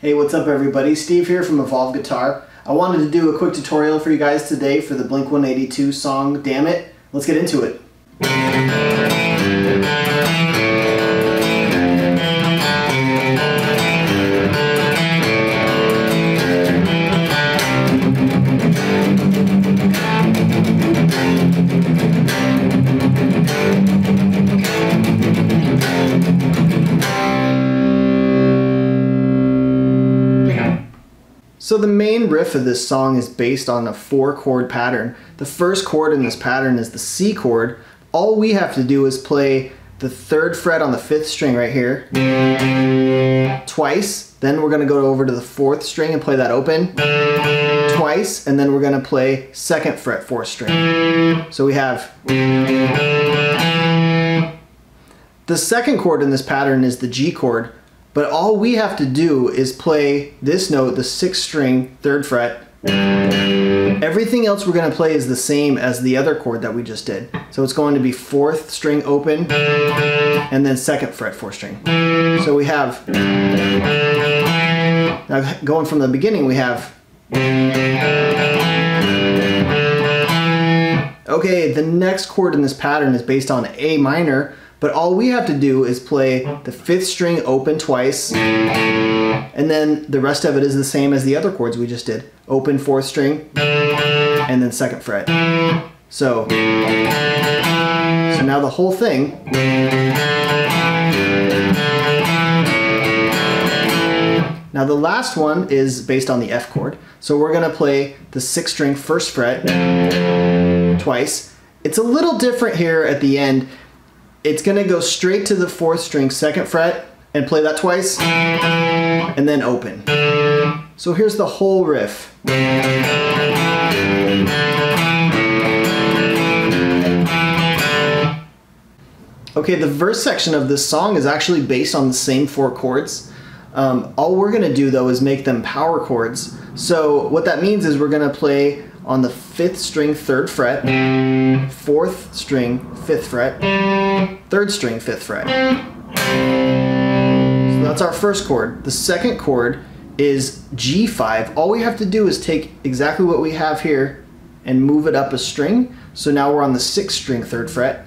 Hey, what's up everybody? Steve here from Evolve Guitar. I wanted to do a quick tutorial for you guys today for the Blink-182 song Dammit. Let's get into it. So the main riff of this song is based on a four chord pattern. The first chord in this pattern is the C chord. All we have to do is play the third fret on the fifth string right here twice. Then we're gonna go over to the fourth string and play that open twice. And then we're gonna play second fret fourth string. So we have the second chord in this pattern is the G chord. But all we have to do is play this note, the sixth string, third fret. Everything else we're gonna play is the same as the other chord that we just did. So it's going to be fourth string open, and then second fret, fourth string. So we have, now going from the beginning, we have, okay, the next chord in this pattern is based on A minor, but all we have to do is play the fifth string open twice, and then the rest of it is the same as the other chords we just did. Open fourth string, and then second fret. So, so now the whole thing Now the last one is based on the F chord. So we're gonna play the sixth string first fret twice. It's a little different here at the end it's gonna go straight to the fourth string, second fret, and play that twice, and then open. So here's the whole riff. Okay, the verse section of this song is actually based on the same four chords. Um, all we're gonna do though is make them power chords. So what that means is we're gonna play on the fifth string, third fret, fourth string, fifth fret, third string, fifth fret. So that's our first chord. The second chord is G5. All we have to do is take exactly what we have here and move it up a string. So now we're on the sixth string, third fret,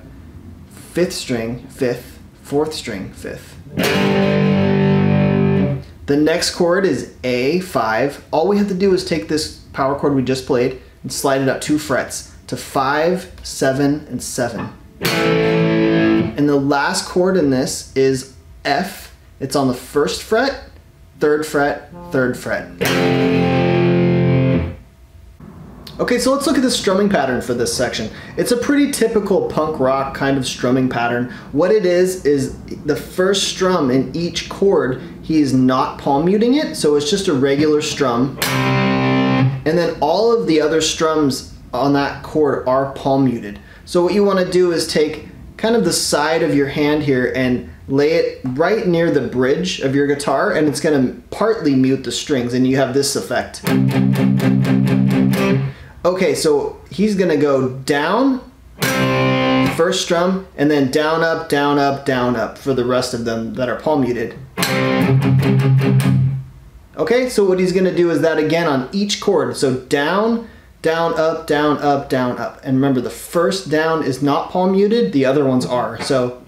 fifth string, fifth, fourth string, fifth. The next chord is A5. All we have to do is take this power chord we just played and slide it up two frets to 5, 7, and 7. And the last chord in this is F. It's on the first fret, third fret, third fret. Okay, so let's look at the strumming pattern for this section. It's a pretty typical punk rock kind of strumming pattern. What it is, is the first strum in each chord, he is not palm muting it, so it's just a regular strum. And then all of the other strums on that chord are palm muted. So what you want to do is take kind of the side of your hand here and lay it right near the bridge of your guitar and it's going to partly mute the strings and you have this effect. Okay, so he's gonna go down, first strum, and then down, up, down, up, down, up for the rest of them that are palm muted. Okay, so what he's gonna do is that again on each chord. So down, down, up, down, up, down, up. And remember, the first down is not palm muted, the other ones are. So.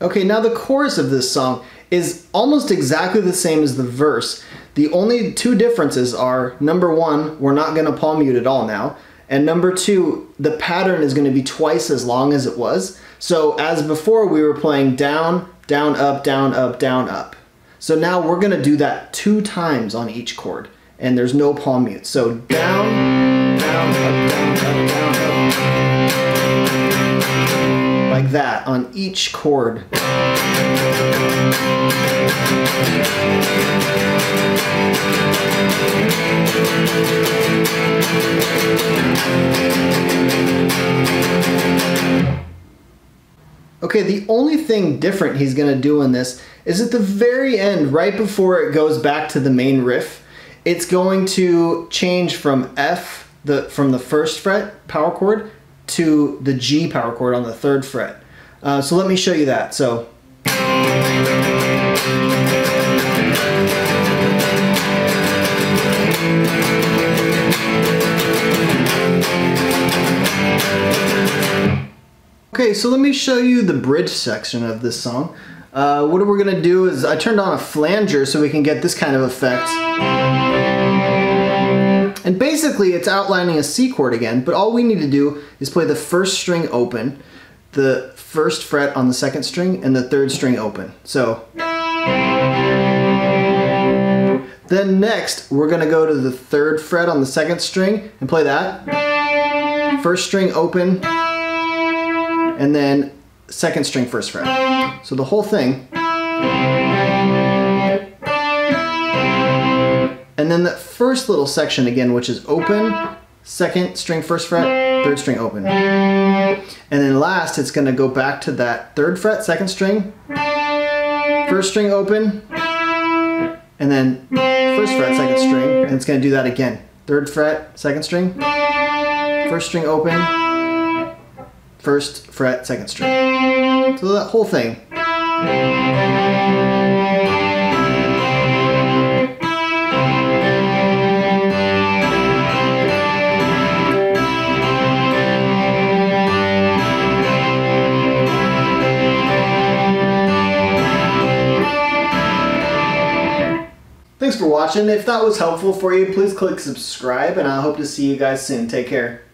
Okay, now the chorus of this song is almost exactly the same as the verse. The only two differences are number one, we're not going to palm mute at all now. And number two, the pattern is going to be twice as long as it was. So as before, we were playing down, down, up, down, up, down, up. So now we're going to do that two times on each chord. And there's no palm mute. So down, down, up, down, up, down, up like that on each chord. Only thing different he's going to do in this is at the very end, right before it goes back to the main riff, it's going to change from F the from the first fret power chord to the G power chord on the third fret. Uh, so let me show you that. So. Okay, so let me show you the bridge section of this song. Uh, what we're gonna do is I turned on a flanger so we can get this kind of effect. And basically it's outlining a C chord again, but all we need to do is play the first string open, the first fret on the second string, and the third string open. So. Then next, we're gonna go to the third fret on the second string and play that. First string open, and then second string first fret. So the whole thing. And then that first little section again, which is open, second string first fret, third string open. And then last, it's gonna go back to that third fret, second string, first string open, and then first fret, second string, and it's gonna do that again. Third fret, second string, first string open, first fret, second string. So that whole thing. Thanks for watching. If that was helpful for you, please click subscribe and I hope to see you guys soon. Take care.